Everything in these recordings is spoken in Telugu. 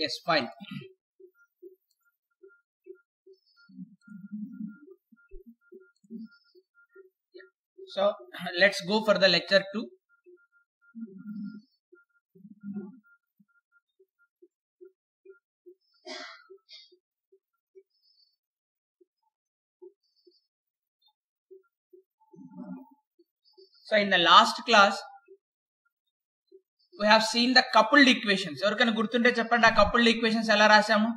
yes fine. So let's go for the lecture 2 so in the last class we have seen the coupled equations ఎవరికైనా గుర్తుంటే చెప్పండి ఆ కపుల్డ్ ఈక్వేషన్స్ ఎలా రాసాము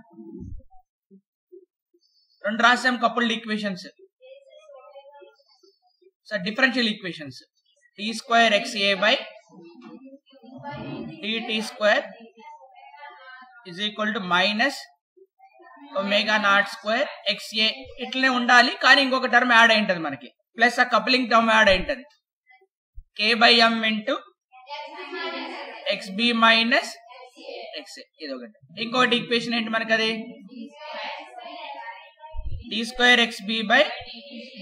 రెండు రాసాం coupled equations so differential equations T square X A by T square is equal to minus omega naught square X A ఇట్లనే ఉండాలి కానీ ఇంకొక టర్మ్ యాడ్ అయి ఉంటుంది మనకి. ప్లస్ ఆ కపులింగ్ టర్మ్ యాడ్ అయి ఉంటుంది K by M into X B minus X ఇది ఒకటి ఇంకోటి ఈక్వేషన్ ఏంటి మనకి అది D square X B by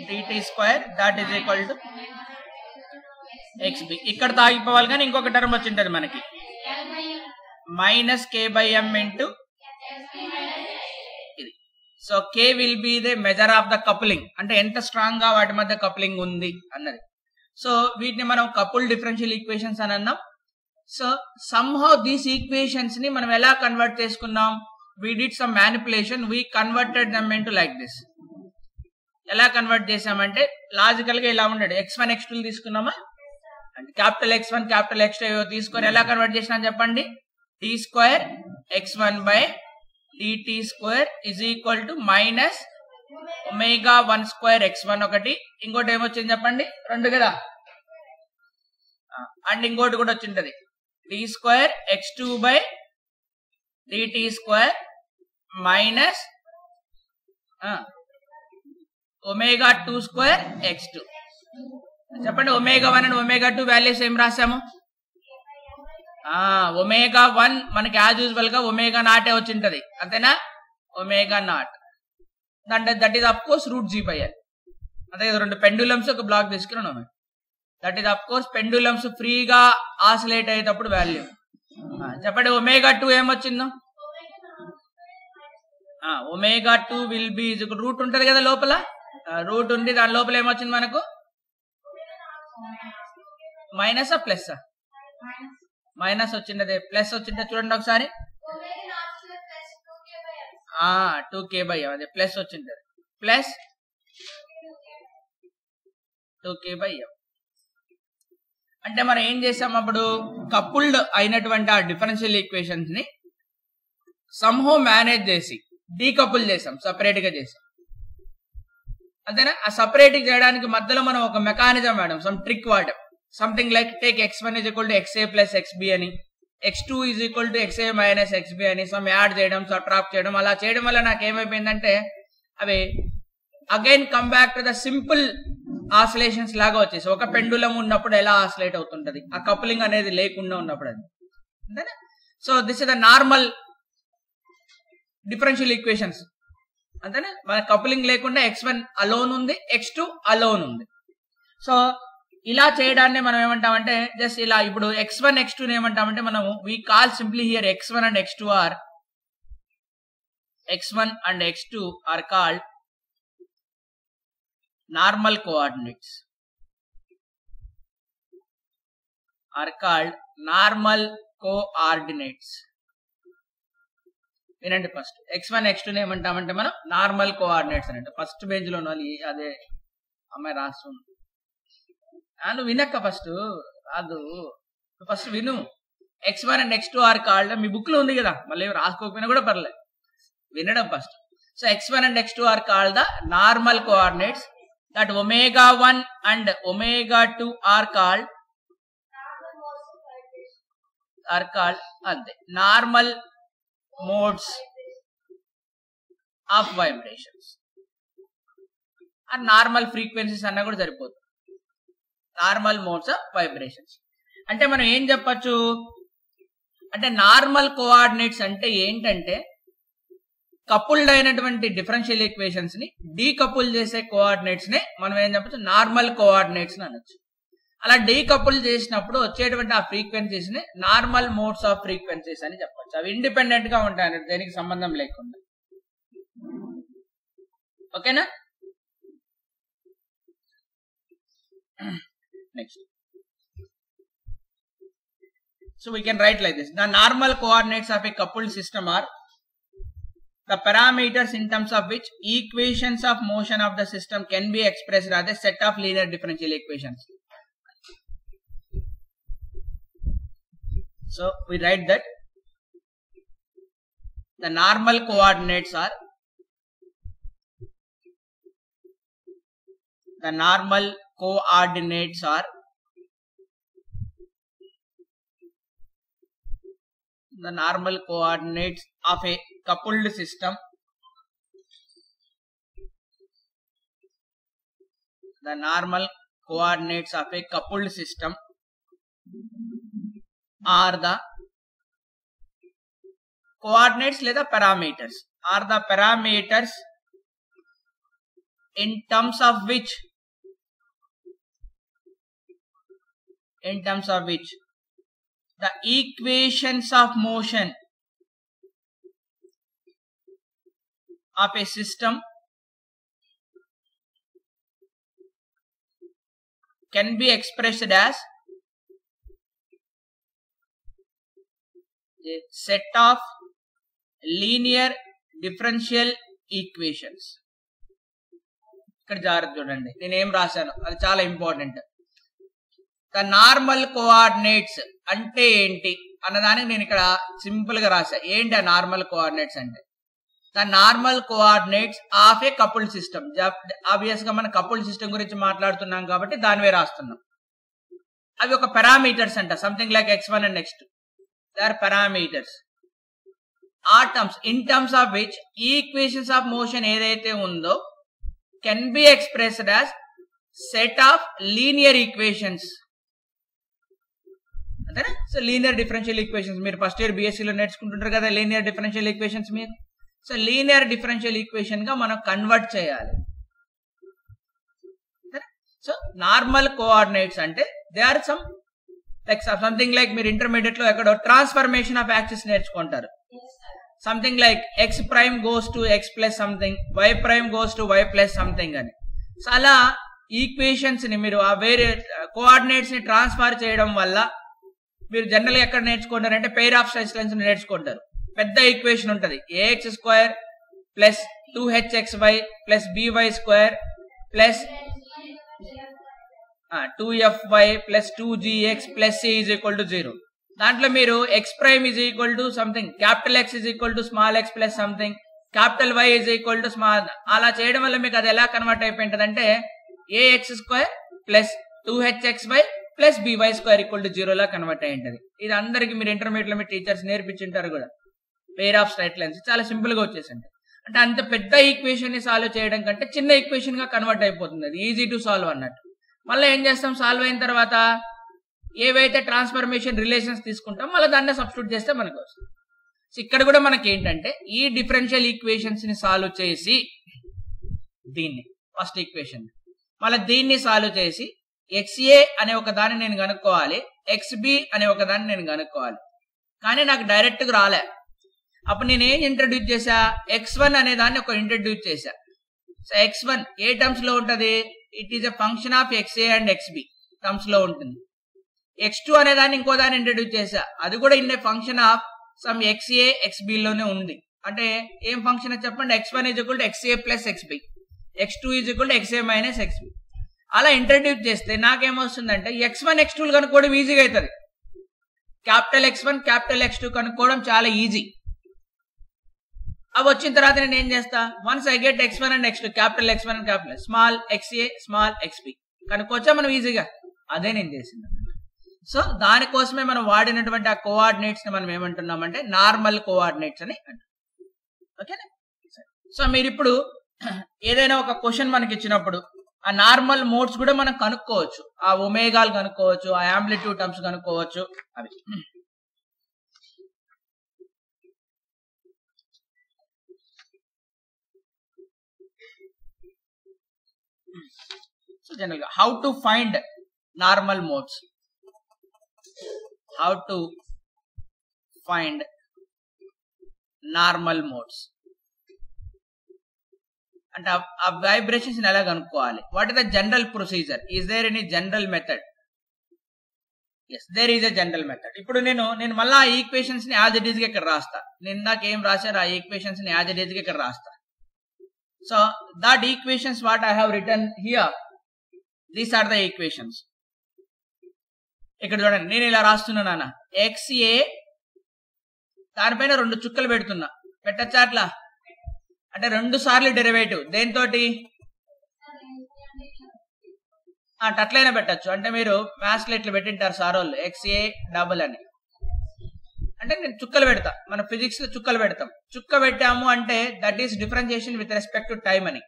DT square that is equal to X B ఇక్కడ తాగిపోవాలి కానీ ఇంకొక టర్మ్ వచ్చింటది మనకి. Minus K by M into ఇది. So K will be the measure of the coupling అంటే ఎంత స్ట్రాంగ్గా వాటి మధ్య కపులింగ్ ఉంది అన్నది. సో వీటిని మనం కపుల్ డిఫరెన్షియల్ ఈక్వేషన్స్ అని అన్నాం. సో సమ్హౌ దీస్ ఈక్వేషన్స్ని మనం ఎలా కన్వర్ట్ చేసుకున్నాం? We did some manipulation we converted them to like this ఎలా కన్వర్ట్ చేసామంటే లాజికల్గా ఇలా ఉండడు. ఎక్స్ వన్ ఎక్స్ టూ తీసుకున్నామా? అంటే capital X one capital X two తీసుకొని ఎలా కన్వర్ట్ చేసినా చెప్పండి? T square X one by DT square is equal to minus omega one square X one ఒకటి. ఇంకోటి ఏమొచ్చింది చెప్పండి? రెండు కదా? అండ్ ఇంకోటి కూడా వచ్చింటది. T square X two by DT square minus omega two square x two చెప్పండి omega one and omega two values ఏం రాసాము ఒమేగా వన్ మనకి యాజ్ యూజువల్గా ఒమేగా నాటే వచ్చింటది. అంతేనా? ఒమేగా నాట్ అంటే that is of course root G by L అంతే రెండు పెండులమ్స్ ఒక బ్లాక్ తీసుకున్నాను that is of course pendulums ఫ్రీగా ఆసిలేట్ అయ్యేటప్పుడు వాల్యూ చెప్పండి omega two ఏమొచ్చిందో omega two will be root ఉంటది కదా లోపల? రూట్ ఉంది దాని లోపల ఏమొచ్చింది మనకు? మైనస్ ప్లస్ మైనస్ వచ్చిండదే ప్లస్ వచ్చిండే చూడండి ఒకసారి. టూ కే బై అదే ప్లస్ వచ్చింది. ప్లస్ టూ కే బై అంటే మనం ఏం చేసాం అప్పుడు? కపుల్డ్ అయినటువంటి ఆ డిఫరెన్షియల్ ఈక్వేషన్స్ని సంహో మేనేజ్ చేసి డీకపుల్ చేసాం సపరేట్గా చేసాం అంతేనా? ఆ సపరేట్ చేయడానికి మధ్యలో మనం ఒక మెకానిజం వాడాం some trick వాడాం. Something like take X one is equal to X A plus X B అని X two is equal to X A minus X B అని సమ్ యాడ్ చేయడం సబ్ట్రాప్ చేయడం అలా చేయడం వల్ల నాకు ఏమైపోయిందంటే అవి again come back to the simple oscillations లాగా వచ్చేసి ఒక పెండులం ఉన్నప్పుడు ఎలా ఆసిలేట్ అవుతుంటది? ఆ కపులింగ్ అనేది లేకుండా ఉన్నప్పుడు అది. అంతేనా? So this is the normal differential equations అంతేనా? మన కపులింగ్ లేకుండా ఎక్స్ వన్ అలోన్ ఉంది ఎక్స్ టూ అలోన్ ఉంది. సో ఇలా చేయడాన్ని మనం ఏమంటామంటే జస్ట్ ఇలా ఇప్పుడు ఎక్స్ వన్ ఎక్స్ టూ ఏమంటామంటే మనం we call simply here X one and X two are X one and X two are called normal coordinates are called normal coordinates. వినండి first X one X two ఏమంటామంటే మనం నార్మల్ కోఆర్డినేట్స్ అని అంటే. ఫస్ట్ బేజ్లో వాళ్ళు అదే అమ్మాయి రాస్తుంది. నువ్వు వినక్క ఫస్ట్ రాదు. ఫస్ట్ విను. X one and X two are called మీ బుక్లో ఉంది కదా. మళ్ళీ రాసుకోకపోయినా కూడా పర్లేదు. వినడం first so X one and X two are called the normal coordinates that omega 1 and omega 2 are called are called అంతే నార్మల్ మోడ్స్ ఆఫ్ వైబ్రేషన్స్ ఆ నార్మల్ ఫ్రీక్వెన్సీస్ అన్నా కూడా సరిపోతుంది నార్మల్ మోడ్స్ ఆఫ్ వైబ్రేషన్స్ అంటే మనం ఏం చెప్పచ్చు? అంటే నార్మల్ కోఆర్డినేట్స్ అంటే ఏంటంటే కపుల్డ్ అయినటువంటి డిఫరెన్షియల్ ఈక్వేషన్స్ని డీకపుల్ చేసే కోఆర్డినేట్స్ నే మనం ఏం చెప్పచ్చు? నార్మల్ కోఆర్డినేట్స్ అని అనొచ్చు. అలా డీకపుల్ చేసినప్పుడు వచ్చేటువంటి ఆ ఫ్రీక్వెన్సీస్ని నార్మల్ మోడ్స్ ఆఫ్ ఫ్రీక్వెన్సీస్ అని చెప్పొచ్చు. అవి ఇండిపెండెంట్గా ఉంటాయి దేనికి సంబంధం లేకుండా. ఓకేనా? Next so we can write like this the normal coordinates of a coupled system are the parameters in terms of which equations of motion of the system can be expressed as a set of linear differential equations. So we write that the normal coordinates are the normal coordinates are the normal coordinates of a coupled system. The normal coordinates of a coupled system are the coordinates లేదా parameters. Are the parameters in terms of which? In terms of which the equations of motion of a system can be expressed as a set of linear differential equations ఇక్కడ జాగ్రత్త చూడండి నేను ఏం రాశాను అది చాలా ఇంపార్టెంట్ ద నార్మల్ కోఆర్డినేట్స్ అంటే ఏంటి? అన్నదానికి నేను ఇక్కడ సింపుల్గా రాసా ఏంటి ఆ నార్మల్ కోఆర్డినేట్స్ అంటే? The normal coordinates of a couple system. ఆబ్వియస్గా మనం కపుల్ సిస్టమ్ గురించి మాట్లాడుతున్నాం కాబట్టి దానివే రాస్తున్నాం. అవి ఒక పారామీటర్స్ అంట. Something like x one and next they are parameters. ఆ terms in terms of which equations of motion ఏదైతే ఉందో can be expressed as set of linear equations. అంతేనా? సో లీనియర్ డిఫరెన్షియల్ ఈక్వేషన్స్ మీరు ఫస్ట్ ఇయర్ బీఎస్సీలో నేర్చుకుంటుంటారు కదా లీనియర్ డిఫరెన్షియల్ ఈక్వేషన్స్ మీరు. సో లీనియర్ డిఫరెన్షియల్ ఈక్వేషన్గా మనం కన్వర్ట్ చేయాలి. సో నార్మల్ కోఆర్డినేట్స్ అంటే they are some like something like మీరు ఇంటర్మీడియట్లో ఎక్కడో ట్రాన్స్ఫర్మేషన్ ఆఫ్ యాక్సిస్ నేర్చుకుంటారు. Something like x prime goes to x plus something y prime goes to y plus something అని. సో అలా ఈక్వేషన్స్ని మీరు ఆ వేరే కోఆర్డినేట్స్ని ట్రాన్స్ఫర్ చేయడం వల్ల మీరు జనరల్ ఎక్కడ ఎక్కడ నేర్చుకుంటారంటే పెయిర్ ఆఫ్ స్ట్రెస్ నేర్చుకుంటారు. పెద్ద ఈక్వేషన్ ఉంటుంది. A x square plus two h x y plus b y square plus two f y plus two g x plus c is equal to zero దాంట్లో మీరు x prime is equal to something capital x is equal to small x plus something capital y is equal to small అలా చేయడం వల్ల మీకు అది ఎలా కన్వర్ట్ అయిపోయింటది అంటే a x square plus two h x y plus b y square equal to జీరోలా convert అయి ఉంటుంది. ఇది అందరికి మీరు ఇంటర్మీడియట్లో మీ టీచర్స్ నేర్పించుంటారు కూడా. పేర్ ఆఫ్ స్ట్రైట్ లైన్స్ చాలా సింపుల్గా వచ్చేసింది. అంటే అంత పెద్ద ఈక్వేషన్ని సాల్వ్ చేయడం కంటే చిన్న ఈక్వేషన్గా కన్వర్ట్ అయిపోతుంది. అది ఈజీ టు సాల్వ్ అన్నట్టు. మళ్ళీ ఏం చేస్తాం? సాల్వ్ అయిన తర్వాత ఏవైతే ట్రాన్స్ఫర్మేషన్ రిలేషన్స్ తీసుకుంటాం మళ్ళీ దాన్ని సబ్స్టిట్యూట్ చేస్తే మనకు వస్తుంది. సో ఇక్కడ కూడా మనకి ఏంటంటే ఈ డిఫరెన్షియల్ ఈక్వేషన్స్ని సాల్వ్ చేసి దీన్ని ఫస్ట్ ఈక్వేషన్ మళ్ళీ దీన్ని సాల్వ్ చేసి ఎక్స్ఏ అనే ఒక దాన్ని నేను కనుక్కోవాలి. ఎక్స్బి అనే ఒక దాన్ని నేను కనుక్కోవాలి. కానీ నాకు డైరెక్ట్గా రాలే. అప్పుడు నేను ఏం ఇంట్రడ్యూస్ చేశా? ఎక్స్ వన్ అనే దాన్ని ఒక ఇంట్రడ్యూస్ చేశా. సో ఎక్స్ వన్ ఏ టర్మ్స్లో ఉంటది? It is a function of x a and x b టర్మ్స్లో ఉంటుంది. ఎక్స్ టూ అనే దాన్ని ఇంకో దాన్ని ఇంట్రడ్యూస్ చేశా. అది కూడా in a function of some x a x b లోనే ఉంది. అంటే ఏం ఫంక్షన్ చెప్పండి. X one is equal to x a plus x b x two is equal to x a minus x b అలా ఇంట్రడ్యూస్ చేస్తే నాకేమొస్తుందంటే ఎక్స్ వన్ ఎక్స్ టూ కనుక్కోవడం ఈజీగా అవుతుంది capital x one capital x two కనుక్కోవడం చాలా ఈజీ అవి వచ్చిన తర్వాత నేను ఏం చేస్తా? Once I get x one and x two capital x one and capital small x a small x p కనుక్కోవచ్చా మనం ఈజీగా అదే నేను చేసింది. సో దానికోసమే మనం వాడినటువంటి ఆ కోఆర్డినేట్స్ని మనం ఏమంటున్నామంటే నార్మల్ కోఆర్డినేట్స్ అని అంటాం. ఓకేనా? సో మీరు ఇప్పుడు ఏదైనా ఒక క్వశ్చన్ మనకి ఇచ్చినప్పుడు ఆ నార్మల్ మోడ్స్ కూడా మనం కనుక్కోవచ్చు. ఆ ఒమేగాలు కనుక్కోవచ్చు ఆ యాంప్లిట్యూడ్ టర్మ్స్ కనుక్కోవచ్చు. అవి. సో జనరల్గా how to find normal modes how to find normal modes అంటే ఆ వైబ్రేషన్స్ ఎలా కనుక్కోవాలి? What is the general procedure is there any general method yes there is a general method ఇప్పుడు నేను నేను మళ్ళీ ఆ ఈక్వేషన్స్ని యాజ్ ఇట్ ఈస్గా ఇక్కడ రాస్తా. నేను నాకేం రాశారు ఆ ఈక్వేషన్స్ని యాజ్ ఇట్ ఈస్గా ఇక్కడ రాస్తా. So that equations what I have written here these are the equations ఇక్కడ చూడండి నేను ఇలా రాస్తున్నాను ఎక్స్ఏ దానిపైన రెండు చుక్కలు పెడుతున్నా. పెట్టచ్చా అట్లా? అంటే రెండు సార్లు డెరివేటివ్ దేనితోటి? అట్లయినా పెట్టచ్చు. అంటే మీరు మ్యాథ్స్లో ఇట్లా పెట్టింటారు సార్ వాళ్ళు ఎక్స్ఏ డబుల్ అని. అంటే నేను చుక్కలు పెడతా. మన ఫిజిక్స్లో చుక్కలు పెడతాం. చుక్క పెట్టాము అంటే that is differentiation with respect to time అని.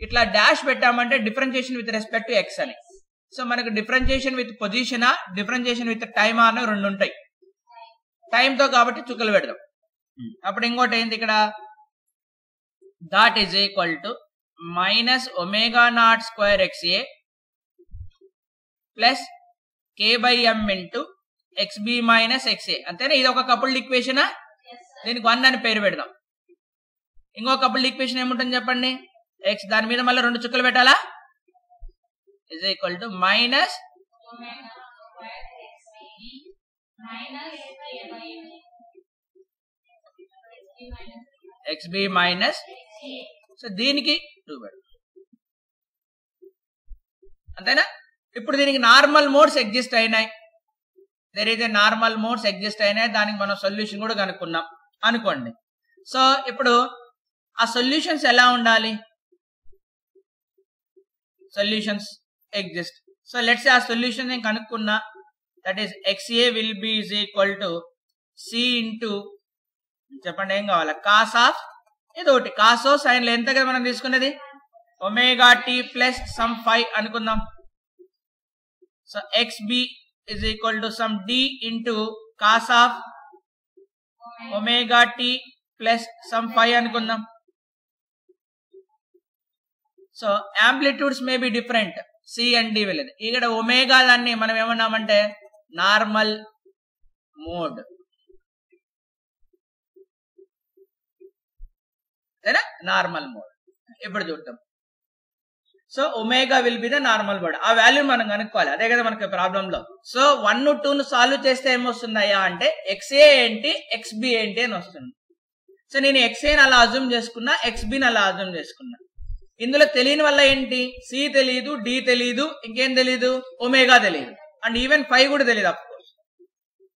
ఇట్లా డాష్ పెట్టామంటే differentiation with respect to x అని. సో మనకు డిఫరెన్షియేషన్ విత్ పొజిషనా డిఫరెన్షియేషన్ విత్ టైమా అని రెండు ఉంటాయి టైంతో కాబట్టి చుక్కలు పెడదాం. అప్పుడు ఇంకోటి ఏంటి ఇక్కడ? That is equal to minus omega naught square x a plus k by m into x b minus x a అంతేనా? ఇది ఒక కపుల్డ్ ఈక్వేషనా దీనికి వన్ అని పేరు పెడదాం. ఇంకో కపుల్డ్ ఈక్వేషన్ ఏముంటుంది చెప్పండి? ఎక్స్ దాని మీద మళ్ళీ రెండు చుక్కలు పెట్టాలా? Is equal to minus x b minus so దీనికి టూ పెడదాం అంతేనా? ఇప్పుడు దీనికి నార్మల్ మోడ్స్ ఎగ్జిస్ట్ అయినాయి. There is normal modes exist అయినాయి. దానికి మనం సొల్యూషన్ కూడా కనుక్కున్నాం. అనుకోండి. సో ఇప్పుడు ఆ సొల్యూషన్స్ ఎలా ఉండాలి? సొల్యూషన్స్ ఎగ్జిస్ట్ సో లెట్స్ ఆ సొల్యూషన్ నేను కనుక్కున్నా. That is x a will be is equal to c into చెప్పండి ఏం కావాలి? కాస్ ఆఫ్ ఇది ఒకటి. కాసో సైన్లు ఎంత కదా మనం తీసుకునేది omega t plus some phi అనుకుందాం. So x b is equal to some d into cos of omega t plus some phi అనుకుందాం. So amplitudes may be different. C and d వెళ్ళేది. ఇక్కడ ఒమేగా దాన్ని మనం ఏమన్నామంటే నార్మల్ మోడ్. నార్మల్ మోడ్ ఇప్పుడు చూద్దాం so omega will be the normal mode ఆ వాల్యూ మనం కనుక్కోవాలి. అదే కదా మనకి ప్రాబ్లం లో. సో వన్ టూను సాల్వ్ చేస్తే ఏమొస్తుందయ్యా అంటే ఎక్స్ఏ ఏంటి ఎక్స్బి ఏంటి అని వస్తుంది. సో నేను ఎక్స్ఏని అలా అజూమ్ చేసుకున్నా ఎక్స్బిని అలా అజూమ్ చేసుకున్నా. ఇందులో తెలియని వల్ల ఏంటి? సి తెలియదు డి తెలియదు ఇంకేం తెలియదు ఒమేగా తెలియదు అండ్ ఈవెన్ ఫైవ్ కూడా తెలియదు of course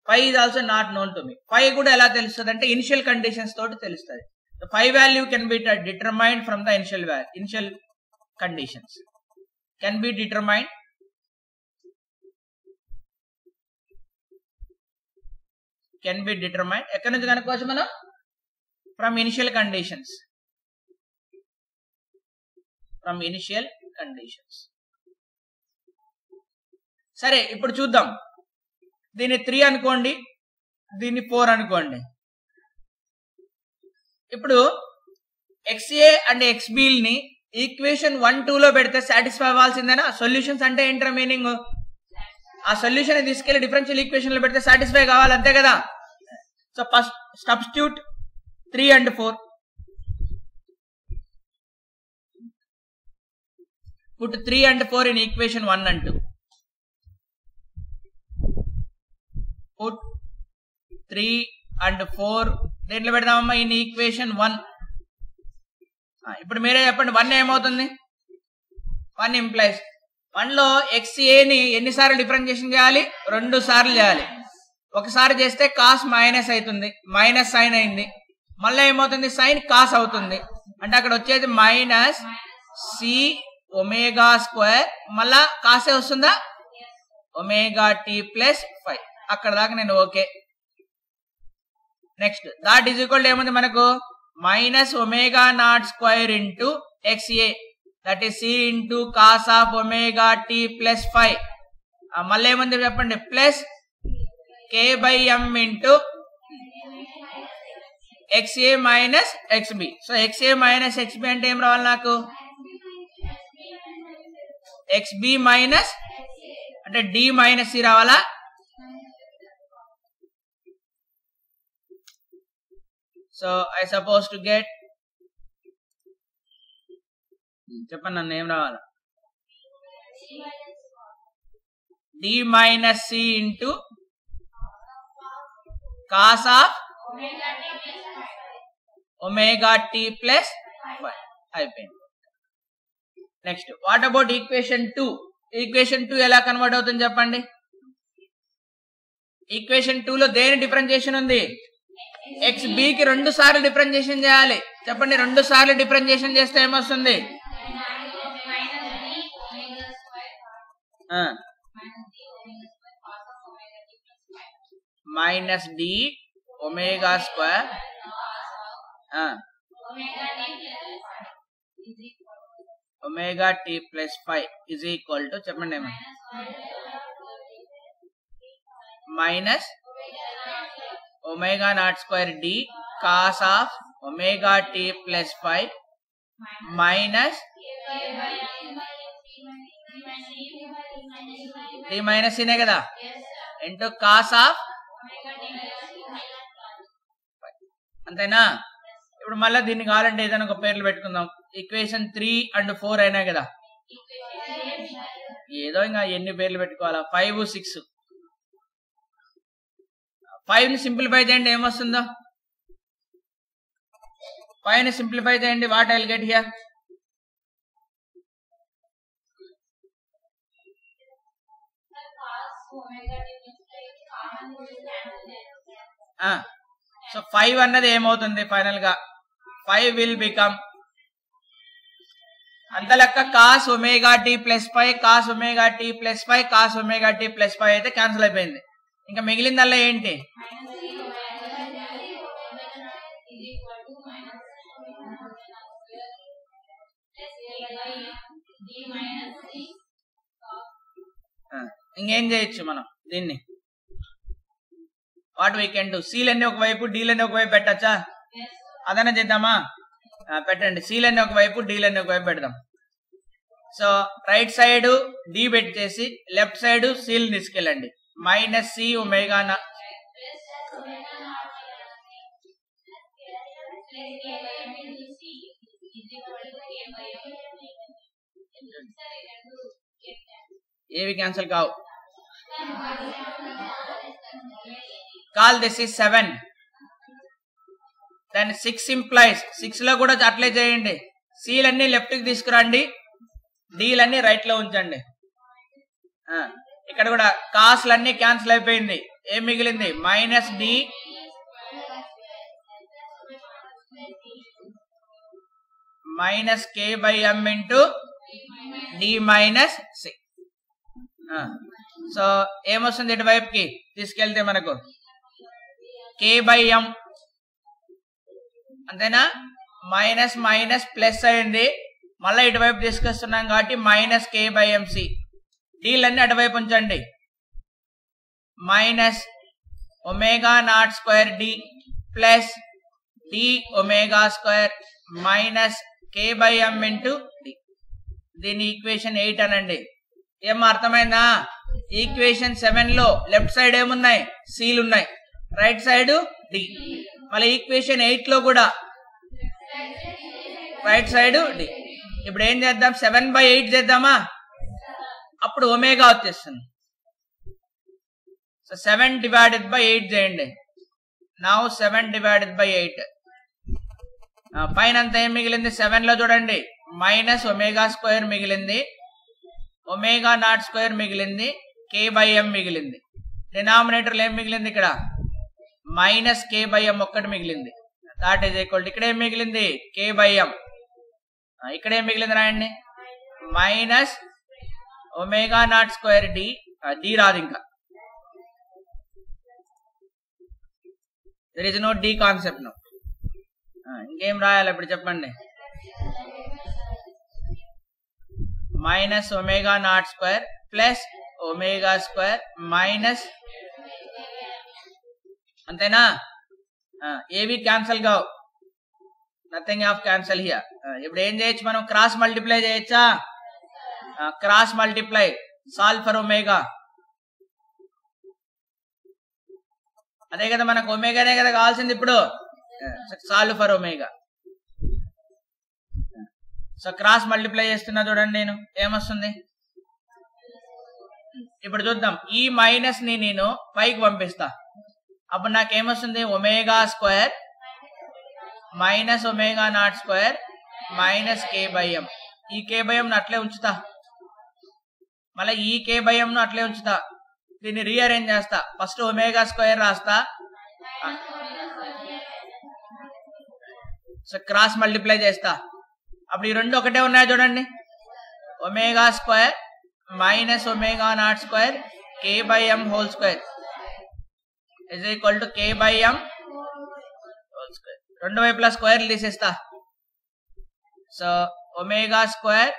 phi is also not known to me phi కూడా ఎలా తెలుస్తుంది అంటే ఇనిషియల్ కండిషన్స్ తోటి తెలుస్తుంది. Phi value can be determined from the initial initial conditions can be determined can be determined ఎక్కడి నుంచి కనుక్కోవచ్చు మనం? From initial conditions from initial conditions సరే ఇప్పుడు చూద్దాం. దీన్ని త్రీ అనుకోండి. దీన్ని ఫోర్ అనుకోండి. ఇప్పుడు ఎక్స్ఏ అండ్ ఎక్స్బిల్ని ఈక్వేషన్ వన్ టూలో పెడితే సాటిస్ఫై అవ్వాల్సిందేనా? సొల్యూషన్స్ అంటే ఏంటర్ మీనింగ్ ఆ సొల్యూషన్ తీసుకెళ్ళి డిఫరెన్షియల్ ఈక్వేషన్లో పెడితే సాటిస్ఫై కావాలి అంతే కదా? So first substitute three and four put three and four in equation one and two put three and four దేంట్లో పెడదామమ్మా ఇన్ ఈక్వేషన్ వన్ ఇప్పుడు మీరే చెప్పండి వన్ ఏమవుతుంది? వన్ ఇంప్లైస్ వన్లో ఎక్స్ఏని ఎన్నిసార్లు డిఫరెన్షియేషన్ చేయాలి? రెండు సార్లు చేయాలి. ఒకసారి చేస్తే కాస్ మైనస్ అవుతుంది. మైనస్ సైన్ అయింది. మళ్ళీ ఏమవుతుంది? సైన్ కాస్ అవుతుంది. అంటే అక్కడ వచ్చేది మైనస్ సి ఒమేగా స్క్వేర్ మళ్ళా కాసే వస్తుందా? ఒమేగా టీ ప్లస్ ఫైవ్ అక్కడ దాకా నేను okay. Next that is equal ఏముంది మనకు? Minus omega naught square into x a that is c into cos of omega t plus phi మళ్ళీ ఏముంది చెప్పండి? Plus k by m into x a minus x b so x a minus x b అంటే ఏం రావాలి నాకు? ఎక్స్బి మైనస్ అంటే డి మైనస్ సి రావాలా? So I suppose to get చెప్పండి నన్ను ఏం రావాలా? D minus c into cos of omega t plus అయిపోయింది. Next what about equation two equation two ఎలా కన్వర్ట్ అవుతుంది చెప్పండి? ఈక్వేషన్ టూ లో దేని డిఫరెన్షియేషన్ ఉంది? ఎక్స్ బికి రెండు సార్లు డిఫరెన్షియేషన్ చేయాలి. చెప్పండి రెండు సార్లు డిఫరెన్షియేషన్ చేస్తే ఏమొస్తుంది? Minus d omega square omega t plus phi is equal to చెప్పండి ఏమో. Minus omega naught square d cos of omega t plus phi minus t minus ఇనే కదా? ఇంటూ కాస్ ఆఫ్ అంతేనా? ఇప్పుడు మళ్ళీ దీన్ని కావాలంటే ఏదైనా ఒక పేర్లు పెట్టుకుందాం. ఈక్వేషన్ త్రీ అండ్ ఫోర్ అయినా కదా? ఏదో ఇంకా ఎన్ని పేర్లు పెట్టుకోవాలా? ఫైవ్ సిక్స్ ఫైవ్ని సింప్లిఫై చేయండి ఏమొస్తుందో? ఫైవ్ని సింప్లిఫై చేయండి what I get here so phi అన్నది ఏమవుతుంది ఫైనల్గా? ఫైవ్ విల్ బికమ్ అంత లెక్క cos omega t plus phi cos omega t plus phi cos omega t plus phi అయితే క్యాన్సిల్ అయిపోయింది. ఇంకా మిగిలిందల్లా ఏంటి? ఇంకేం చేయొచ్చు మనం దీన్ని? వాట్ వీ కెన్ డూ సీలన్నీ ఒకవైపు డీలన్నీ ఒకవైపు పెట్టచ్చా? అదన చేద్దామా? పెట్టండి. సీలన్నీ ఒకవైపు డీలన్నీ ఒకవైపు పెడదాం. సో రైట్ సైడ్ డి పెట్టేసి లెఫ్ట్ సైడ్ సీల్ తీసుకెళ్ళండి. మైనస్ సి ఒమేగా నా ఏవి క్యాన్సిల్ కావు. Call this is seven. దాని సిక్స్ ఇంప్లాయీస్. సిక్స్లో కూడా అట్లే చేయండి. సీల్ అన్ని లెఫ్ట్కి తీసుకురండి. డీల్ అన్ని రైట్లో ఉంచండి ఇక్కడ కూడా కాస్ట్లు అన్ని క్యాన్సిల్ అయిపోయింది. ఏం మిగిలింది? Minus d. Minus k by m into d minus c. So ఏమొస్తుంది ఇటువైపుకి తీసుకెళ్తే మనకు కే బై ఎం. అంతేనా? మైనస్ మైనస్ ప్లస్ అయింది. మళ్ళీ ఇటువైపు తీసుకొస్తున్నాం కాబట్టి minus k by m c డీలన్నీ అటువైపు ఉంచండి. Minus omega naught square d plus d omega square minus k by m into d. దీని ఈక్వేషన్ ఎయిట్ అనండి. ఏం అర్థమైందా? ఈక్వేషన్ సెవెన్లో లెఫ్ట్ సైడ్ ఏమున్నాయి? సీలు ఉన్నాయి. Right side d. మళ్ళీ ఈక్వేషన్ ఎయిట్లో కూడా రైట్ సైడ్ డి. ఇప్పుడు ఏం చేద్దాం? సెవెన్ బై ఎయిట్ చేద్దామా? అప్పుడు ఒమేగా వచ్చేస్తుంది. So seven divided by eight చేయండి. Now seven divided by eight పైన అంత ఏం మిగిలింది? సెవెన్లో చూడండి. మైనస్ ఒమేగా స్క్వేర్ మిగిలింది. ఒమేగా నాట్ స్క్వేర్ మిగిలింది. కే బై ఎం మిగిలింది. డినామినేటర్లు ఏం మిగిలింది ఇక్కడ? మైనస్ కే బై ఎం ఒక్కటి మిగిలింది. దాట్ ఈజ్ ఈక్వల్ ఇక్కడ ఏం మిగిలింది? కే బై ఎం ఇక్కడ ఏం మిగిలింది రాయండి? Minus omega naught square d d రాదు ఇంకా. There is no d concept no ఇంకేం రాయాలి ఇప్పుడు చెప్పండి. Minus omega naught square plus omega square minus అంతేనా? ఏవి క్యాన్సల్ కావు. నథింగ్ ఆఫ్ క్యాన్సల్ హియర్ ఇప్పుడు ఏం చేయొచ్చు మనం? క్రాస్ మల్టిప్లై చేయొచ్చా? Cross multiply solve for omega. అదే కదా మనకు ఒమేగానే కదా కావాల్సింది ఇప్పుడు. Solve for omega. So cross multiply చేస్తున్నా చూడండి నేను ఏమొస్తుంది? ఇప్పుడు చూద్దాం. ఈ మైనస్ని నేను పైకి పంపిస్తా. అప్పుడు నాకేమొస్తుంది? Omega square minus omega naught square minus k by m ఈ కే బై ఎం అట్లే ఉంచుతా. మళ్ళీ ఈ కే బై ను అట్లే ఉంచుతా. దీన్ని రీఅరేంజ్ చేస్తా. ఫస్ట్ ఒమేగా స్క్వేర్ రాస్తా. సో క్రాస్ మల్టిప్లై చేస్తా. అప్పుడు ఈ రెండు ఒకటే ఉన్నాయి చూడండి. Omega square minus omega naught square k by m whole square is equal to k by m whole square రెండు వైపులా స్క్వేర్ తీసేస్తా. So omega square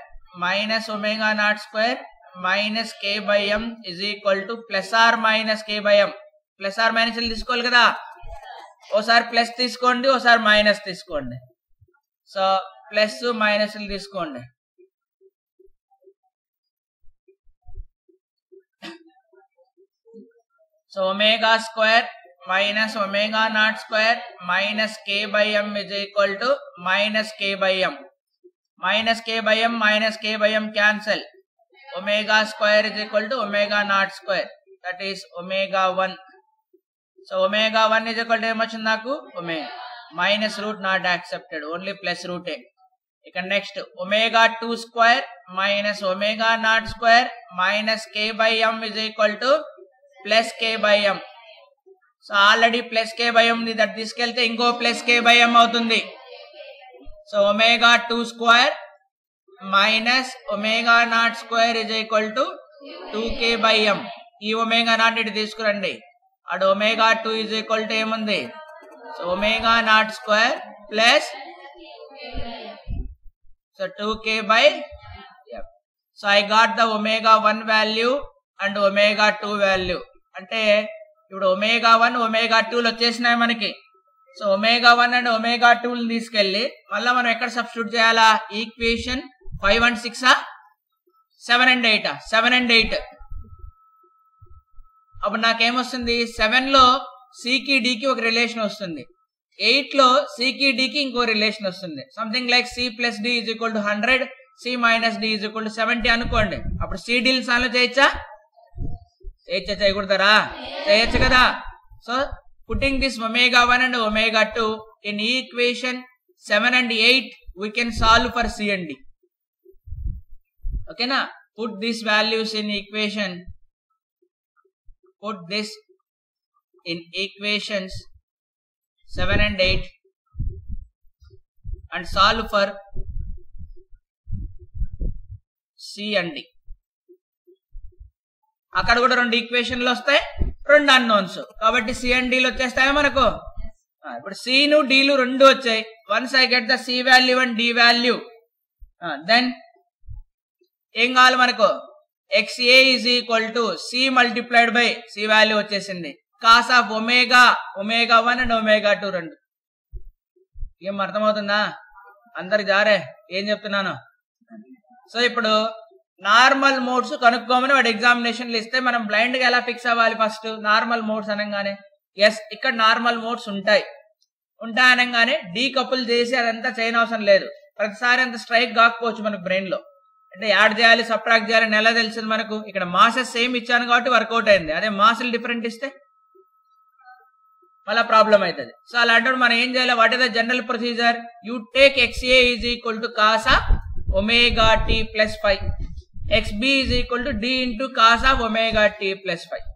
minus omega naught square minus k by m is equal to plus or minus k by m plus or minus తీసుకోవాలి కదా? ఓసారి ప్లస్ తీసుకోండి ఓసారి మైనస్ తీసుకోండి. సో ప్లస్ మైనస్ తీసుకోండి. So omega square minus omega naught square minus k by m is equal to minus k by m minus k by m minus k by m cancel omega square is equal to omega naught square that is omega one so omega one is equal to ఏమొచ్చింది నాకు? Omega minus root not accepted only plus root ఏ ఇక next omega two square minus omega naught square minus k by m is equal to plus k by m so already plus k by m that తీసుకెళ్తే ఇంకో ప్లస్ కే బై ఎం అవుతుంది. So omega two square minus omega naught square is equal to two k by m ఈ ఒమేగా నాట్ ఇటు తీసుకురండి. అటు omega two is equal to ఏముంది? So omega naught square plus so two k by so I got the omega one value and omega two value అంటే ఇప్పుడు ఒమేగా వన్ ఒమేగా టూలు వచ్చేసినాయి మనకి. So omega one and omega tool తీసుకెళ్ళి మళ్ళీ మనం ఎక్కడ సబ్స్టిట్యూట్ చేయాలా? Equation five and six seven and eight seven and eight. అప్పుడు నాకేమొస్తుంది? సెవెన్లో సికి డికి ఒక రిలేషన్ వస్తుంది. ఎయిట్లో సికి డికి ఇంకో రిలేషన్ వస్తుంది. Something like C plus D is equal to hundred C minus D is equal to seventy అనుకోండి. అప్పుడు సి డీల్ సాన్లో చేయొచ్చా? చేయొచ్చా? చేయకూడతారా చేయొచ్చు కదా? So putting this omega one and omega two in equation seven and eight we can solve for C and D ఓకేనా? Put this values in equation put this in equations 7 and 8 and solve for C and D. అక్కడ కూడా రెండు ఈక్వేషన్లు వస్తాయి రెండు అన్నోన్స్ కాబట్టి సి అండ్ డీలు వచ్చేస్తాయా మనకు? ఇప్పుడు సిను డీలు రెండు వచ్చాయి. Once I get the C value and D value then ఏం కావాలి మనకు? X A is equal to C multiplied by C value వచ్చేసింది. Cos of omega omega one and omega two రెండు. ఏం అర్థమవుతుందా? అందరి జారే ఏం చెప్తున్నాను? సో ఇప్పుడు నార్మల్ మోడ్స్ కనుక్కోమని వాడు ఎగ్జామినేషన్లు ఇస్తే మనం బ్లైండ్గా ఎలా ఫిక్స్ అవ్వాలి ఫస్ట్ నార్మల్ మోడ్స్ అనగానే. ఎస్ ఇక్కడ నార్మల్ మోడ్స్ ఉంటాయి. ఉంటాయి అనగానే డీ కపుల్ చేసి అదంతా చేయనవసరం లేదు. ప్రతిసారి అంత స్ట్రైక్ కాకపోవచ్చు మనకు బ్రెయిన్లో. అంటే యాడ్ చేయాలి సబ్ట్రాక్ట్ చేయాలని ఎలా తెలిసింది మనకు? ఇక్కడ మాసెస్ సేమ్ ఇచ్చాను కాబట్టి వర్కౌట్ అయింది. అదే మాసలు డిఫరెంట్ ఇస్తే మళ్ళీ ప్రాబ్లం అవుతుంది సో అలాంటప్పుడు మనం ఏం చేయాలి? What is the general procedure you take X A is equal to cos omega t plus five X B is equal to D into cos omega t plus five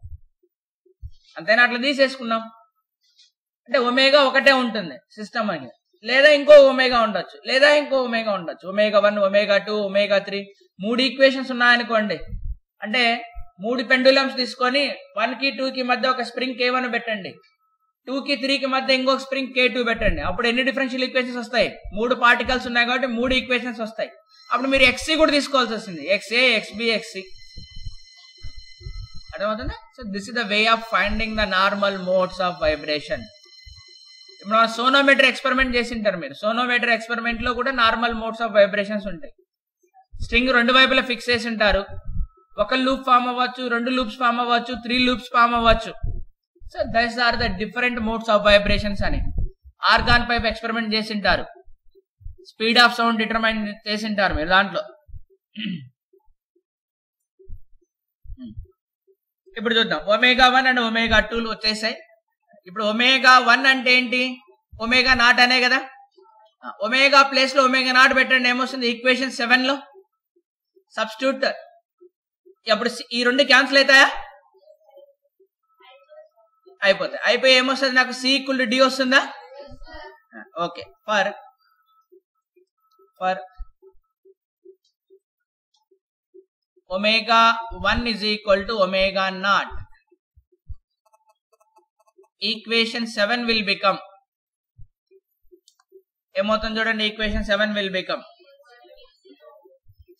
అంతేనా? అట్లా తీసేసుకున్నాం. అంటే ఒమేగా ఒకటే ఉంటుంది సిస్టమ్ అని లేదా ఇంకో ఒమేగా ఉండొచ్చు. లేదా ఇంకో ఒమేగా ఉండొచ్చు. Omega one omega two omega three. మూడు ఈక్వేషన్స్ ఉన్నాయనుకోండి. అంటే మూడు పెండులమ్స్ తీసుకొని వన్కి టూ కి మధ్య ఒక స్ప్రింగ్ కే వన్ పెట్టండి. టూ కి త్రీ కి మధ్య ఇంకొక స్ప్రింగ్ కే టూ పెట్టండి. అప్పుడు ఎన్ని డిఫరెన్షియల్ ఈక్వేషన్స్ వస్తాయి? మూడు పార్టికల్స్ ఉన్నాయి కాబట్టి మూడు ఈక్వేషన్స్ వస్తాయి. అప్పుడు మీరు ఎక్స్సీ కూడా తీసుకోవాల్సి వస్తుంది. X A X B X C అర్థమవుతుందా? So this is the way of finding the normal modes of vibration ఇప్పుడు సోనోమీటర్ ఎక్స్పెరిమెంట్ చేసింటారు మీరు. సోనోమీటర్ ఎక్స్పెరిమెంట్లో కూడా నార్మల్ మోడ్స్ ఆఫ్ వైబ్రేషన్స్ ఉంటాయి. స్ట్రింగ్ రెండు వైపులా ఫిక్స్ చేసి ఉంటారు ఒక లూప్ ఫామ్ అవ్వచ్చు రెండు లూప్స్ ఫామ్ అవ్వచ్చు త్రీ లూప్స్ ఫామ్ అవ్వచ్చు. So these are the different modes of vibrations అని. ఆర్గాన్ పైప్ ఎక్స్పెరిమెంట్ చేసింటారు. స్పీడ్ ఆఫ్ సౌండ్ డిటర్మైన్ చేసింటారు మీరు దాంట్లో. ఇప్పుడు చూద్దాం. ఒమేగా వన్ అండ్ ఒమేగా టూలు వచ్చేసాయి. ఇప్పుడు ఒమేగా వన్ అంటే ఏంటి? ఒమేగా నాట్ అనే కదా? ఒమేగా ప్లేస్లో ఒమేగా నాట్ పెట్టండి ఏమొస్తుంది? ఈక్వేషన్ సెవెన్లో. సబ్స్టిట్యూట్. అప్పుడు ఈ రెండు క్యాన్సిల్ అవుతాయా? అయిపోతాయి. అయిపోయి ఏమొస్తుంది? నాకు సి ఈక్వల్ డి వస్తుందా? Okay. For. For. Omega one is equal to omega naught. Equation seven will become ఏమవుతుంది చూడండి ఈక్వేషన్ సెవెన్ విల్ బికమ్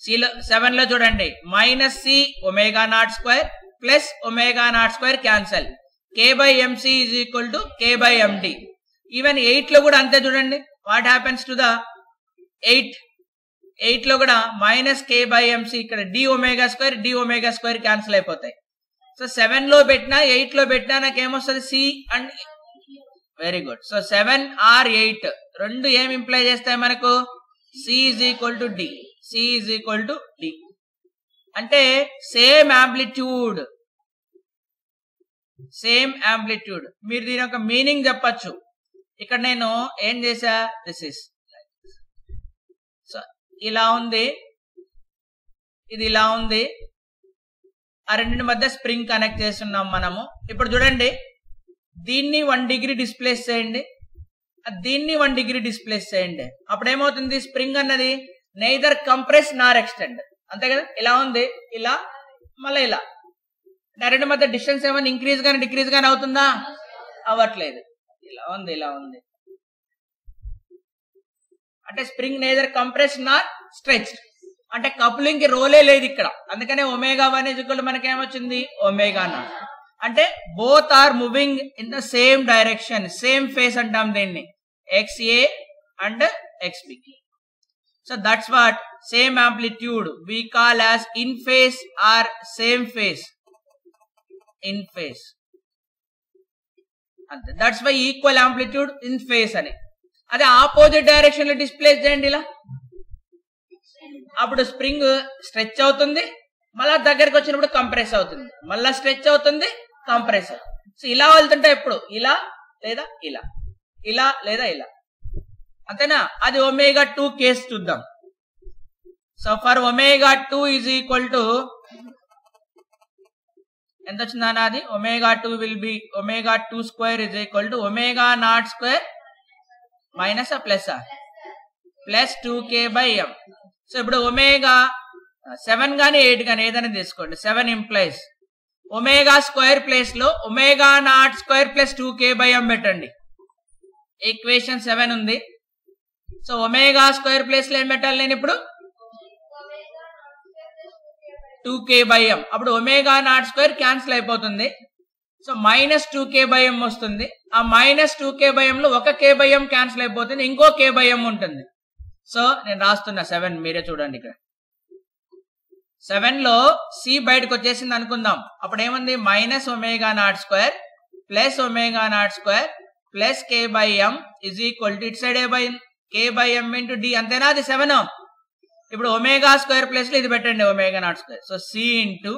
సిలో సెవెన్లో చూడండి minus C omega naught square plus omega naught square cancel K by M C is equal to K by M D even ఎయిట్లో కూడా అంతే చూడండి what happens to the eight ఎయిట్లో కూడా minus K by M C ఇక్కడ D omega square D omega square cancel అయిపోతాయి. సో సెవెన్లో పెట్టినా ఎయిట్లో పెట్టినా నాకు ఏమొస్తుంది C and very good so seven or eight రెండు ఏం ఇంప్లై చేస్తాయి మనకు? C is equal to D C is equal to D అంటే సేమ్ యాంప్లిట్యూడ్ సేమ్ యాంప్లిట్యూడ్ మీరు దీని యొక్క మీనింగ్ చెప్పచ్చు. ఇక్కడ నేను ఏం చేశా? దిస్ ఇస్ సో ఇలా ఉంది. ఇది ఇలా ఉంది. ఆ రెండింటి మధ్య స్ప్రింగ్ కనెక్ట్ చేస్తున్నాం మనము. ఇప్పుడు చూడండి. దీన్ని వన్ డిగ్రీ డిస్ప్లేస్ చేయండి. దీన్ని వన్ డిగ్రీ డిస్ప్లేస్ చేయండి. అప్పుడు ఏమవుతుంది స్ప్రింగ్ అన్నది నైదర్ కంప్రెస్ నార్ ఎక్స్టెండ్ అంతే కదా? ఇలా ఉంది. ఇలా మళ్ళీ ఇలా. డైరెక్ట్ రెండు మధ్య డిస్టెన్స్ ఏమైనా ఇంక్రీజ్ గానీ డిక్రీజ్ గానీ అవుతుందా? అవ్వట్లేదు. ఇలా ఉంది ఇలా ఉంది. అంటే spring neither compress nor stretched అంటే కపులింగ్కి రోలే లేదు ఇక్కడ. అందుకనే omega one is equal మనకేమొచ్చింది? Omega naught. అంటే both are moving in the same direction same phase అంటాం దీన్ని. X A and X B so that's what same amplitude we call as in phase or same phase in phase అంతే. That's why equal amplitude in phase అని. అదే ఆపోజిట్ డైరెక్షన్లో డిస్ప్లేస్ చేయండి ఇలా? అప్పుడు స్ప్రింగ్ స్ట్రెచ్ అవుతుంది మళ్ళా దగ్గరికి వచ్చినప్పుడు కంప్రెస్ అవుతుంది. మళ్ళా స్ట్రెచ్ అవుతుంది కంప్రెస్ సో ఇలా వెళ్తుంటే ఎప్పుడు? ఇలా లేదా ఇలా? ఇలా లేదా ఇలా? అంతేనా? అది ఒమేగా టూ కేస్ చూద్దాం. So for omega two is equal to ఎంత వచ్చిందన్న అది? Omega two will be omega two square is equal to omega naught square minus plus plus two K by M. So ఇప్పుడు ఒమేగా సెవెన్ కానీ ఎయిట్ కానీ ఏదైనా తీసుకోండి. సెవెన్ ఇంప్లైస్ ఒమేగా స్క్వేర్ ప్లేస్లో omega naught square plus two K by M పెట్టండి. ఈక్వేషన్ సెవెన్ ఉంది. సో ఒమేగా స్క్వేర్ ప్లేస్లో ఏం పెట్టాలి నేను ఇప్పుడు? Two K by M. అప్పుడు ఒమేగా నాట్ స్క్వేర్ క్యాన్సిల్ అయిపోతుంది. So minus two K by M వస్తుంది. ఆ మైనస్ టూ కే బై లో ఒక కే బై ఎం క్యాన్సిల్ అయిపోతుంది. ఇంకో కే బై ఎం ఉంటుంది. సో నేను రాస్తున్నా సెవెన్ మీరే చూడండి ఇక్కడ. సెవెన్లో సి బయటకు వచ్చేసింది అనుకుందాం. అప్పుడు ఏముంది? Minus omega naught square plus omega naught square plus K by M is equal to it side A by K by M into D అంతేనా? అది సెవెన్ ఇప్పుడు ఒమేగా స్క్వేర్ ప్లస్లో ఇది పెట్టండి omega naught square so C into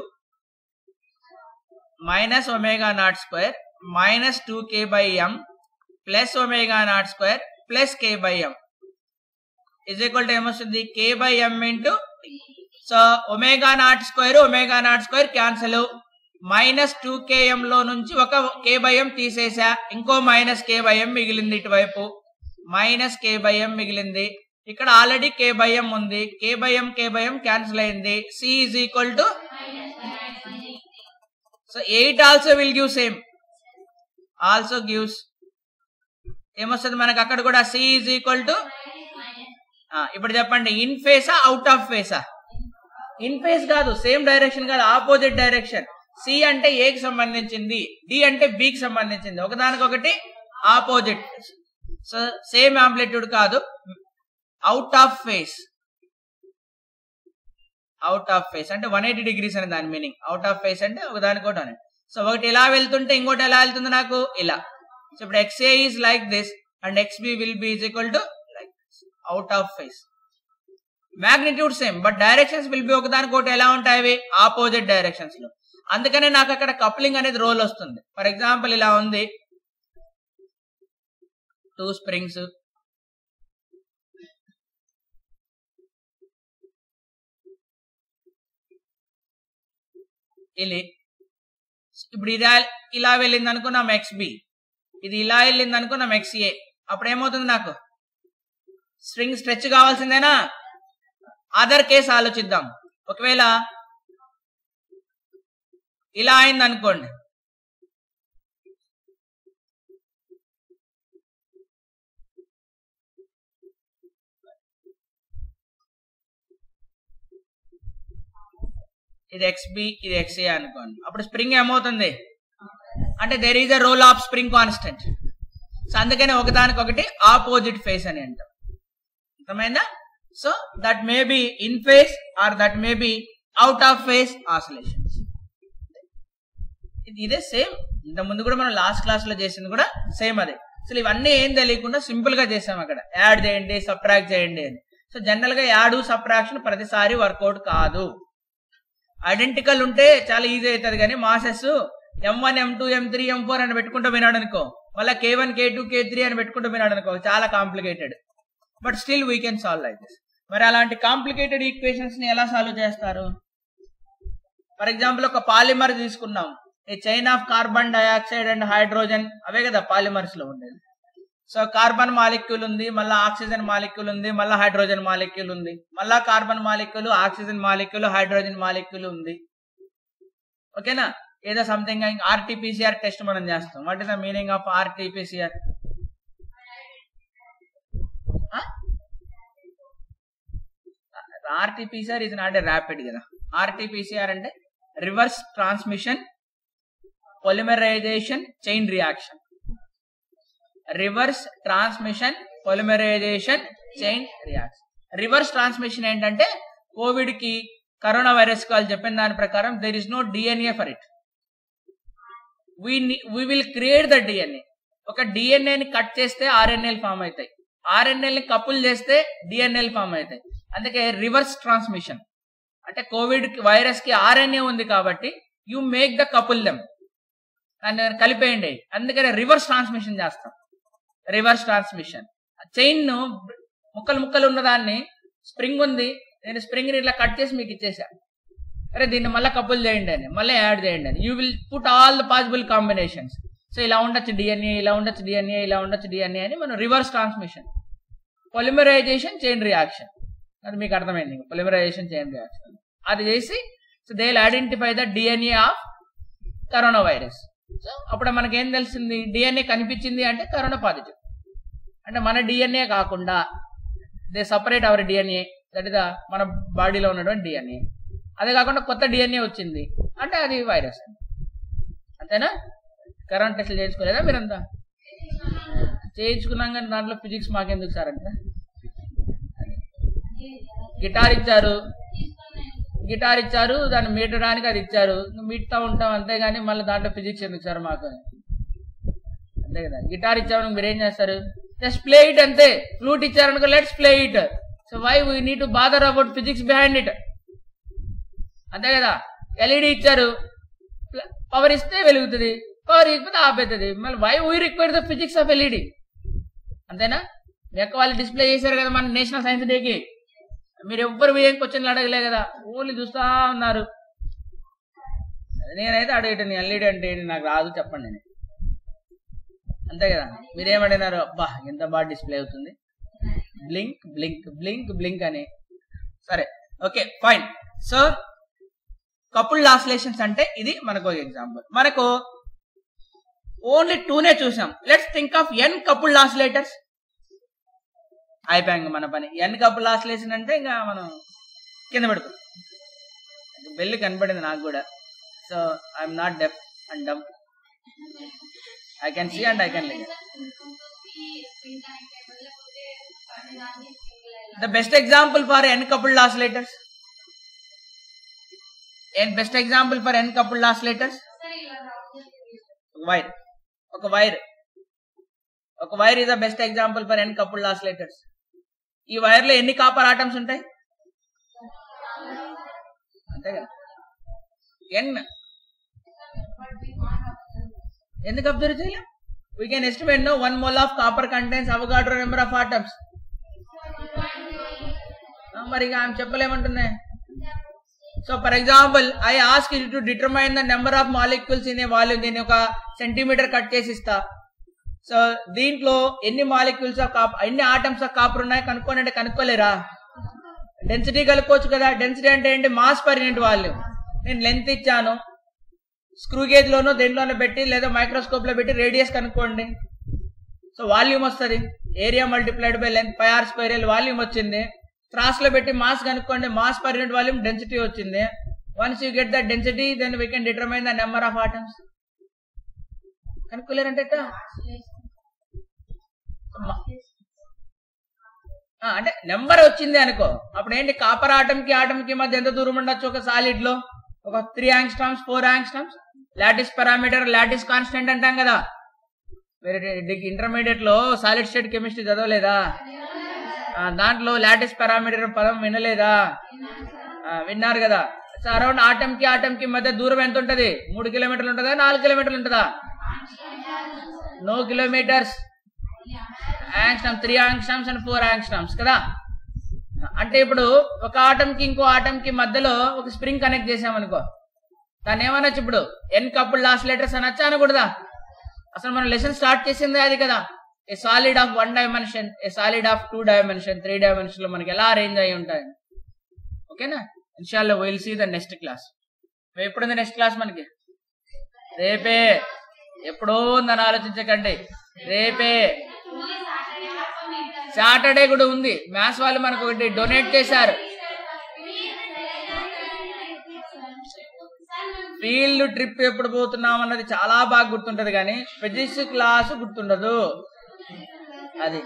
minus omega naught square minus two K by M plus omega naught square plus K by M is equal to ఏమొస్తుంది K by M into so omega naught square omega naught square cancel minus two K M లో నుంచి ఒక కే బై ఎం తీసేసా ఇంకో మైనస్ కే బై ఎం మిగిలింది ఇటువైపు. మైనస్ కే బై ఎం మిగిలింది. ఇక్కడ ఆల్రెడీ కే బై ఎం ఉంది. K by M K by M cancel అయింది. C is equal to so eight also will give same also gives ఏమొస్తుంది మనకు? అక్కడ కూడా సి ఈజ్ ఈక్వల్ టు ఇప్పుడు చెప్పండి ఇన్ ఫేసా అవుట్ ఆఫ్ ఫేసా ఇన్ ఫేస్ కాదు సేమ్ డైరెక్షన్ కాదు ఆపోజిట్ డైరెక్షన్ సి అంటే ఏకి సంబంధించింది డి అంటే బికి సంబంధించింది. ఒకదానికొకటి ఆపోజిట్ సో సేమ్ ఆంప్లిట్యూడ్ కాదు. Out of phase out of phase అంటే వన్ ఎయిటీ డిగ్రీస్ అని దాని మీనింగ్ అవుట్ ఆఫ్ ఫేస్ అంటే ఒకదానికోటి అని. సో ఒకటి ఇలా వెళ్తుంటే ఇంకోటి ఎలా వెళ్తుంది నాకు? ఇలా. సో ఇప్పుడు X A is like this and X B will be is equal to out of phase magnitude same but directions will be ఒకదానికోటి ఎలా ఉంటాయి? అవి ఆపోజిట్ డైరెక్షన్స్లో. అందుకనే నాకు అక్కడ కప్లింగ్ అనేది రోల్ వస్తుంది. ఫర్ ఎగ్జాంపుల్ ఇలా ఉంది. టూ స్ప్రింగ్స్ ఇది. ఇప్పుడు ఇది ఇలా వెళ్ళింది అనుకున్నాం ఎక్స్బి ఇది ఇలా వెళ్ళింది అనుకున్నాం ఎక్స్ఏ అప్పుడు ఏమవుతుంది నాకు? స్ట్రింగ్ స్ట్రెచ్ కావాల్సిందేనా? అదర్ కేసు ఆలోచిద్దాం. ఒకవేళ ఇలా అయింది అనుకోండి ఇది ఎక్స్బి ఇది ఎక్స్ఏ అనుకోండి. అప్పుడు స్ప్రింగ్ ఏమవుతుంది? అంటే there is a role of spring constant so అందుకని ఒకదానికొకటి ఆపోజిట్ ఫేస్ అని అంటాం. అర్థమైందా? So that may be in phase or that may be out of phase oscillations ఇదే సేమ్ ఇంత ముందు కూడా మనం లాస్ట్ క్లాస్లో చేసింది కూడా సేమ్ అదే. అసలు ఇవన్నీ ఏం తెలియకుండా సింపుల్గా చేసాం అక్కడ. యాడ్ చేయండి సబ్ట్రాక్ట్ చేయండి అని. సో జనరల్గా యాడ్ సబ్ట్రాక్షన్ ప్రతిసారి వర్కౌట్ కాదు. ఐడెంటికల్ ఉంటే చాలా ఈజీ అవుతుంది కానీ masses M one M two M three M four అని పెట్టుకుంటూ వినాడు అనుకో మళ్ళీ K one K two K three అని పెట్టుకుంటూ వినాడు అనుకో చాలా complicated but still we can solve like this మరి అలాంటి కాంప్లికేటెడ్ ఈక్వేషన్స్ని ఎలా సాల్వ్ చేస్తారు? ఫర్ ఎగ్జాంపుల్ ఒక పాలిమర్ తీసుకున్నాం. ఈ chain of carbon dioxide and hydrogen అవే కదా పాలిమర్స్లో ఉండేది సో కార్బన్ మాలిక్యూల్ ఉంది మళ్ళీ ఆక్సిజన్ మాలిక్యూల్ ఉంది మళ్ళీ హైడ్రోజన్ మాలిక్యూల్ ఉంది. మళ్ళా carbon molecule oxygen molecule hydrogen molecule ఉంది. ఓకేనా ఏదో సంథింగ్ ఆర్టీపీసీఆర్ టెస్ట్ మనం చేస్తాం. What is the meaning of RTPCR RTPCR ఇది నాట్ ర్యాపిడ్ కదా. ఆర్టీపీసీఆర్ అంటే reverse transmission polymerization chain reaction reverse transmission polymerization chain reaction reverse transmission ఏంటంటే కోవిడ్కి కరోనా వైరస్ వాళ్ళు చెప్పిన దాని ప్రకారం there is no DNA for it we will create the DNA ఒక డిఎన్ఏని కట్ చేస్తే ఆర్ఎన్ఏలు ఫామ్ అవుతాయి. ఆర్ఎన్ఏల్ని కపుల్ చేస్తే డిఎన్ఏలు ఫామ్ అవుతాయి. అందుకే రివర్స్ ట్రాన్స్మిషన్. అంటే కోవిడ్ వైరస్కి ఆర్ఎన్ఏ ఉంది కాబట్టి you make the couple them. దాన్ని కలిపేయండి. అందుకని రివర్స్ ట్రాన్స్మిషన్ చేస్తాం. Reverse transmission. చైన్ను ముక్కలు ముక్కలు ఉన్నదాన్ని స్ప్రింగ్ ఉంది. నేను స్ప్రింగ్ని ఇట్లా కట్ చేసి మీకు ఇచ్చేసా. అరే దీన్ని మళ్ళీ కపుల్ చేయండి అని మళ్ళీ యాడ్ చేయండి అని. You will put all the possible combinations. So ఇలా ఉండొచ్చు డిఎన్ఏ ఇలా ఉండొచ్చు డిఎన్ఏ ఇలా ఉండొచ్చు డిఎన్ఏ అని మనం reverse transmission. Polymerization chain reaction. అది మీకు అర్థమైంది. పొలిమరైజేషన్ చైన్ రియాక్షన్ అది చేసి so they identify the DNA of corona virus so అప్పుడు మనకేం తెలిసింది? డిఎన్ఏ కనిపించింది అంటే కరోనా పాజిటివ్ అంటే మన డిఎన్ఏ కాకుండా they separate our DNA that is మన బాడీలో ఉన్నటువంటి డిఎన్ఏ అదే కాకుండా కొత్త డిఎన్ఏ వచ్చింది. అంటే అది వైరస్ అంతేనా? కరోనా టెస్ట్లు చేయించుకోలేదా మీరంతా? చేయించుకున్నాం కానీ దాంట్లో ఫిజిక్స్ మాకెందుకు సార్ అంటే గిటార్ ఇచ్చారు. గిటార్ ఇచ్చారు దాన్ని మీటడానికి అది ఇచ్చారు. మీటుతా ఉంటాం అంతేగాని మళ్ళీ దాంట్లో ఫిజిక్స్ ఎందుకు ఇచ్చారు మాకు. అంతే కదా. గిటార్ ఇచ్చామని మీరు ఏం చేస్తారు? జస్ట్ ప్లే ఇట్ అంతే. Flute ఇచ్చారనుకో let's play it. So why we need to bother about physics behind it. అంతే కదా. ఎల్ఈడి ఇచ్చారు. పవర్ ఇస్తే వెలుగుతుంది. పవర్ ఇకపోతే ఆపేస్తుంది మళ్ళీ why we require the physics of LED. అంతేనా? ఎక్క వాళ్ళు డిస్ప్లే చేశారు కదా మన నేషనల్ సైన్స్ డేకి. మీరు ఎవ్వరు ఏం క్వశ్చన్లు అడగలే కదా? ఓన్లీ చూస్తా ఉన్నారు. నేనైతే అడిగేటాను ఎల్ఈడి అంటే నాకు రాదు చెప్పండి. నేను అంతే కదా? మీరేమడినారు అబ్బా ఎంత బాగా డిస్ప్లే అవుతుంది. బ్లింక్ బ్లింక్ బ్లింక్ బ్లింక్ అని. సరే okay fine so couple oscillations అంటే ఇది మనకు ఎగ్జాంపుల్ మనకు ఓన్లీ టూనే చూసాం. Let's think of N couple oscillators అయిపోయాం మన పని. ఎన్ని కప్పు లాస్ట్ లేచిందంటే ఇంకా మనం కింద పెడుతాం బెల్లి కనపడింది నాకు కూడా. So I'm not deaf and dumb I can see and I can live the best example for N couple oscillators N best example for N couple oscillators wire ఒక వైర్ ఒక wire is the best example for N couple letters ఈ వైర్లో ఎన్ని కాపర్ ఆటమ్స్ ఉంటాయి? అంతే కదా. ఎన్ ఎందుకు అబ్జర్వ్ చేయలేం we can estimate no one mole of copper contents Avogadro number of atoms మరి ఇక ఆమె చెప్పలేమంటున్నాయి. So for example I ask you to determine the number of molecules in a volume దీన్ని ఒక సెంటీమీటర్ కట్ చేసి ఇస్తా. సో దీంట్లో ఎన్ని మాలిక్యూల్స్ ఆఫ్ కాపర్ ఎన్ని ఆటమ్స్ ఆఫ్ కాపర్ ఉన్నాయి కనుక్కోండి అంటే కనుక్కోలేరా? డెన్సిటీ కలుపుకోవచ్చు కదా. డెన్సిటీ అంటే ఏంటి? మాస్ పర్ యూనిట్ వాల్యూమ్ నేను లెంత్ ఇచ్చాను. స్క్రూ గేజ్ లోనో దేంట్లోనో పెట్టి లేదా మైక్రోస్కోప్లో పెట్టి రేడియస్ కనుక్కోండి. సో వాల్యూమ్ వస్తుంది. Area multiplied by length pi r squared volume వచ్చింది. క్రాస్లో పెట్టి మాస్ కనుక్కోండి. Mass per unit volume density వచ్చింది. Once you get the density then we can determine the number of atoms కనుక్కోలేరంటే అంటే నెంబర్ వచ్చింది అనుకో. అప్పుడు ఏంటి కాపర్ ఆటంకి ఆటంకి మధ్య ఎంత దూరం ఉండొచ్చు ఒక సాలిడ్లో ఒక three angstroms four angstroms lattice parameter lattice constant అంటాం కదా. మీరు ఇంటర్మీడియట్లో సాలిడ్ స్టేట్ కెమిస్ట్రీ చదవలేదా? దాంట్లో లాటిస్ పారామీటర్ పదం వినలేదా? విన్నారు కదా. అరౌండ్ ఆటం కి ఆటం కి మధ్య దూరం ఎంత ఉంటది? మూడు కిలోమీటర్లు ఉంటుందా? నాలుగు కిలోమీటర్లు ఉంటుందా? No kilometres. Angstroms three angstroms and four angstroms కదా? అంటే ఇప్పుడు ఒక ఆటంకి ఇంకో ఆటంకి మధ్యలో ఒక స్ప్రింగ్ కనెక్ట్ చేసామనుకో దాన్ని ఏమనొచ్చు ఇప్పుడు? ఎన్ కపుల్ లెటర్స్ అనొచ్చా అనకూడదా? అసలు మనం లెసన్ స్టార్ట్ చేసిందే అది కదా. A solid of one dimension a solid of two dimension three డైమెన్షన్లో మనకి ఎలా అరేంజ్ అయి ఉంటాయి. ఓకేనా? ఇన్షాల్లో will see the next class ఎప్పుడుంది next class మనకి? రేపే. ఎప్పుడో ఉందని ఆలోచించకండి. రేపే. సాటర్డే కూడా ఉంది. మ్యాథ్స్ వాళ్ళు మనకు ఒకటి డొనేట్ చేశారు. ఫీల్డ్ ట్రిప్ ఎప్పుడు పోతున్నాం అన్నది చాలా బాగా గుర్తుంటది కానీ ఫిజిక్స్ క్లాస్ గుర్తుండదు. అది.